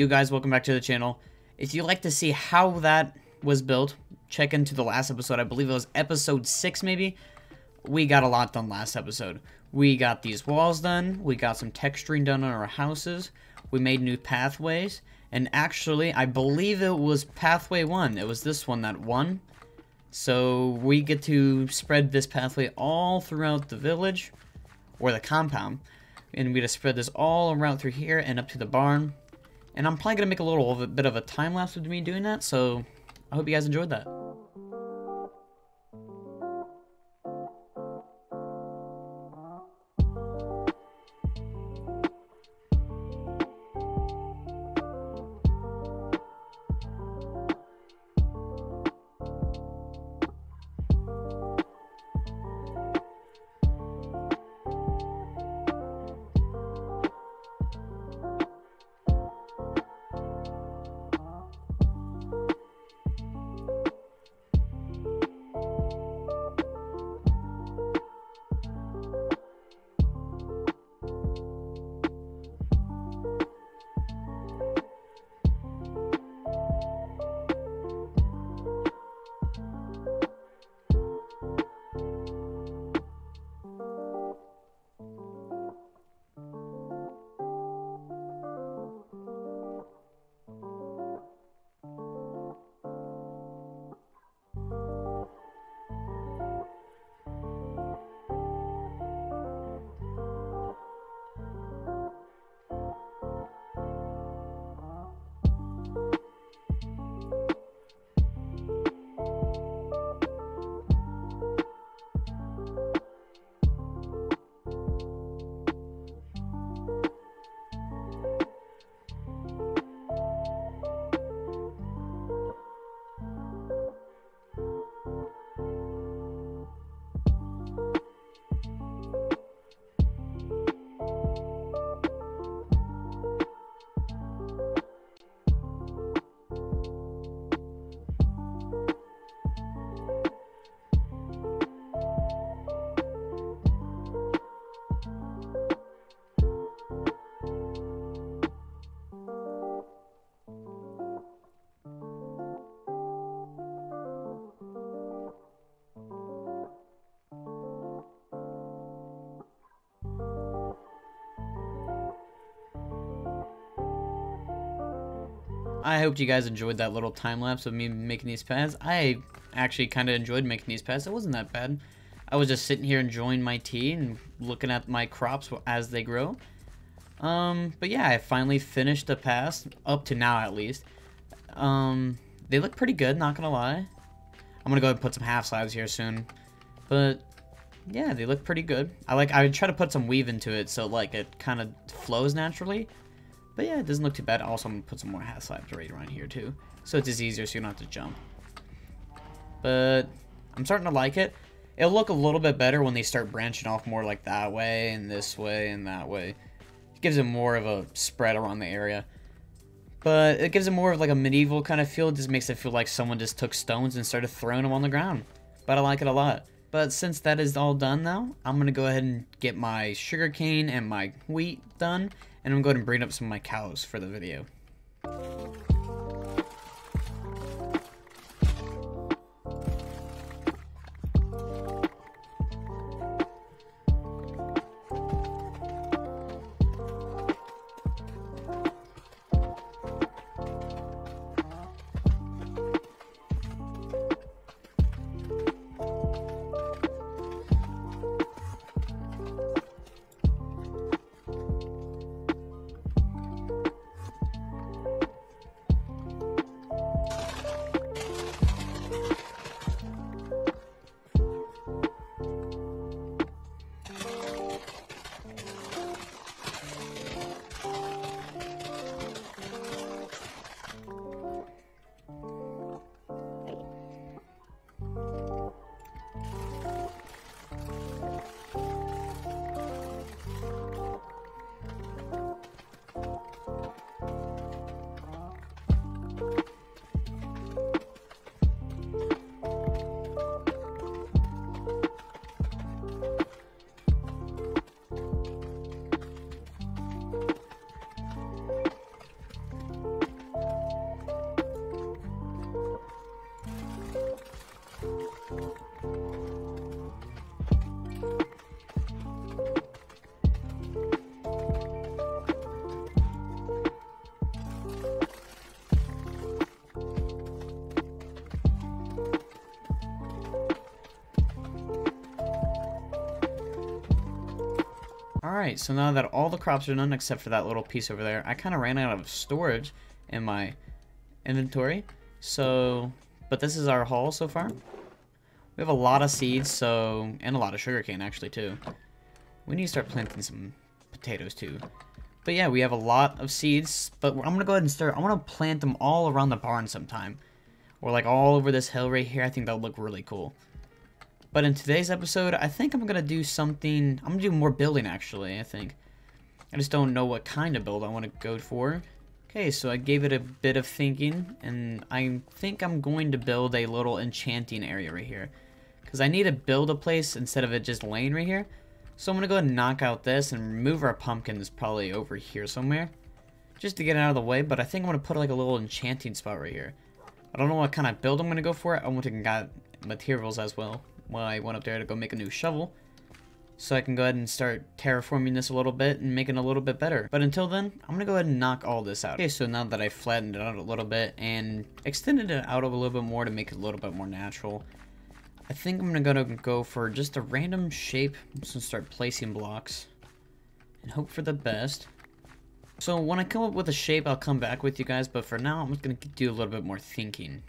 you guys, welcome back to the channel. If you'd like to see how that was built, check into the last episode. I believe it was episode 6 maybe. We got a lot done last episode. We got these walls done. We got some texturing done on our houses. We made new pathways. And actually, I believe it was pathway 1. It was this one that won. So we get to spread this pathway all throughout the village. Or the compound. And we just spread this all around through here and up to the barn. And I'm probably going to make a little bit of a time lapse with me doing that. So I hope you guys enjoyed that. I hope you guys enjoyed that little time lapse of me making these pads. I actually kind of enjoyed making these pads. It wasn't that bad. I was just sitting here enjoying my tea and looking at my crops as they grow. Um, but yeah, I finally finished the pass, up to now at least. Um, they look pretty good, not gonna lie. I'm gonna go ahead and put some half slabs here soon. But, yeah, they look pretty good. I like, I would try to put some weave into it so like it kind of flows naturally. But yeah, it doesn't look too bad. Also, I'm going to put some more half slabs right around here too. So it's just easier so you don't have to jump. But I'm starting to like it. It'll look a little bit better when they start branching off more like that way and this way and that way. It gives it more of a spread around the area. But it gives it more of like a medieval kind of feel. It just makes it feel like someone just took stones and started throwing them on the ground. But I like it a lot. But since that is all done now, I'm going to go ahead and get my sugarcane and my wheat done and I'm going to bring up some of my cows for the video. Alright, so now that all the crops are done except for that little piece over there, I kind of ran out of storage in my inventory. So, but this is our haul so far. We have a lot of seeds, so, and a lot of sugarcane actually too. We need to start planting some potatoes too. But yeah, we have a lot of seeds, but I'm gonna go ahead and start, I want to plant them all around the barn sometime. Or like all over this hill right here, I think that would look really cool. But in today's episode, I think I'm gonna do something, I'm gonna do more building actually, I think. I just don't know what kind of build I want to go for. Okay, so I gave it a bit of thinking, and I think I'm going to build a little enchanting area right here. Because I need to build a place instead of it just laying right here. So I'm going to go ahead and knock out this and remove our pumpkins probably over here somewhere. Just to get it out of the way, but I think I'm going to put like a little enchanting spot right here. I don't know what kind of build I'm going to go for. I want to get materials as well while I went up there to go make a new shovel so I can go ahead and start terraforming this a little bit and making it a little bit better. But until then, I'm gonna go ahead and knock all this out. Okay, so now that I flattened it out a little bit and extended it out a little bit more to make it a little bit more natural, I think I'm gonna go for just a random shape. I'm just gonna start placing blocks and hope for the best. So when I come up with a shape, I'll come back with you guys, but for now, I'm just gonna do a little bit more thinking.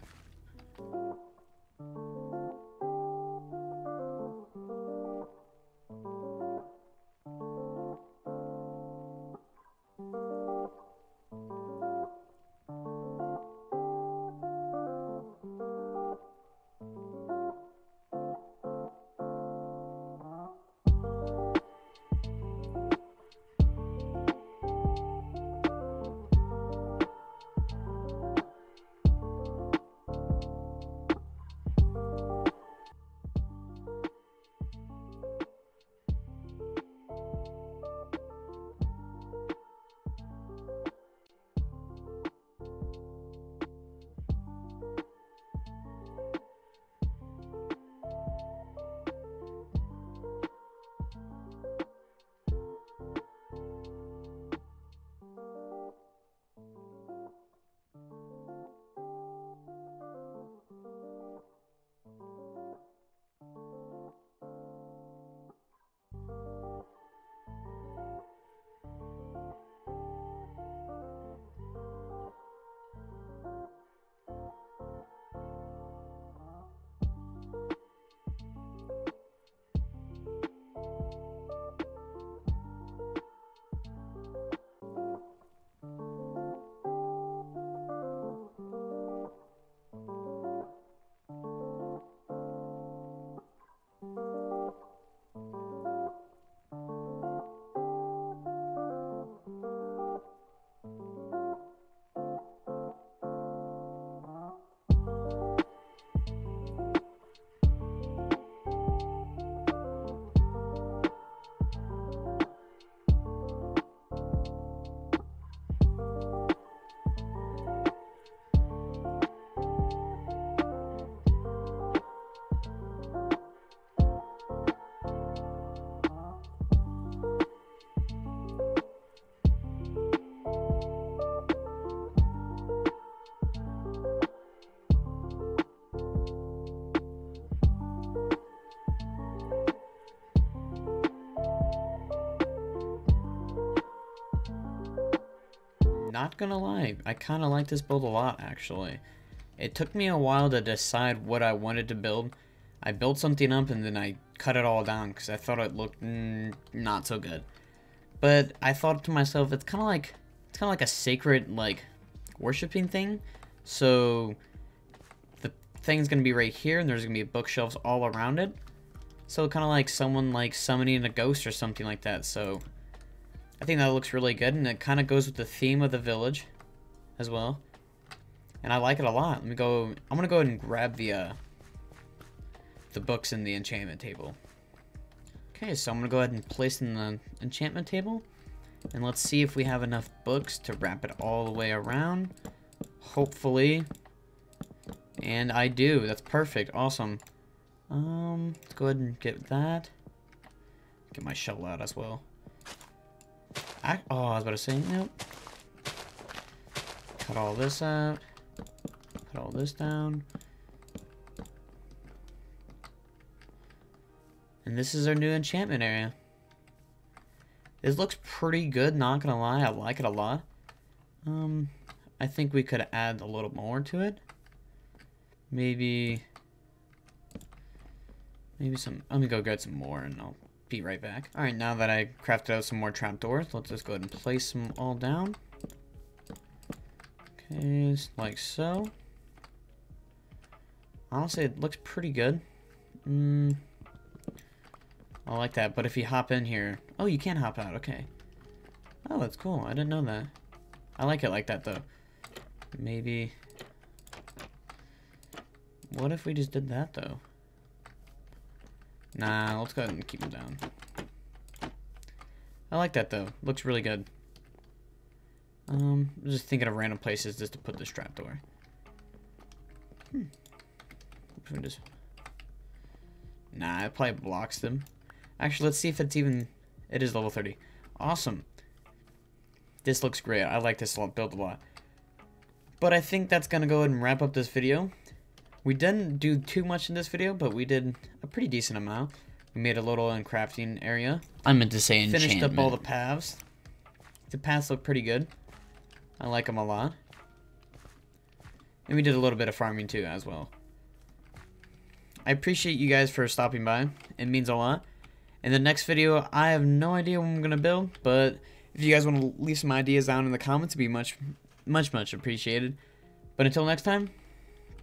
Not gonna lie, I kind of like this build a lot, actually. It took me a while to decide what I wanted to build. I built something up and then I cut it all down because I thought it looked mm, not so good. But I thought to myself, it's kind of like it's kind of like a sacred like worshiping thing. So the thing's gonna be right here, and there's gonna be bookshelves all around it. So kind of like someone like summoning a ghost or something like that. So I think that looks really good, and it kind of goes with the theme of the village as well. And I like it a lot. Let me go, I'm going to go ahead and grab the, uh, the books in the enchantment table. Okay, so I'm going to go ahead and place in the enchantment table. And let's see if we have enough books to wrap it all the way around. Hopefully. And I do. That's perfect. Awesome. Um, let's go ahead and get that. Get my shell out as well. Oh, I was about to say, nope. Cut all this out. Put all this down. And this is our new enchantment area. This looks pretty good, not gonna lie. I like it a lot. Um, I think we could add a little more to it. Maybe... Maybe some... Let me go get some more and I'll be right back. Alright, now that I crafted out some more trapdoors, let's just go ahead and place them all down. Okay, like so. Honestly, it looks pretty good. Mm, I like that, but if you hop in here... Oh, you can hop out, okay. Oh, that's cool. I didn't know that. I like it like that, though. Maybe... What if we just did that, though? Nah, let's go ahead and keep them down. I like that, though. Looks really good. Um, I'm just thinking of random places just to put this trapdoor. Hmm. Just... Nah, it probably blocks them. Actually, let's see if it's even... It is level 30. Awesome. This looks great. I like this build a lot. But I think that's going to go ahead and wrap up this video. We didn't do too much in this video, but we did a pretty decent amount. We made a little in crafting area. I meant to say enchantment. Finished up all the paths. The paths look pretty good. I like them a lot. And we did a little bit of farming too as well. I appreciate you guys for stopping by. It means a lot. In the next video, I have no idea what I'm going to build, but if you guys want to leave some ideas down in the comments, it'd be much, much, much appreciated. But until next time,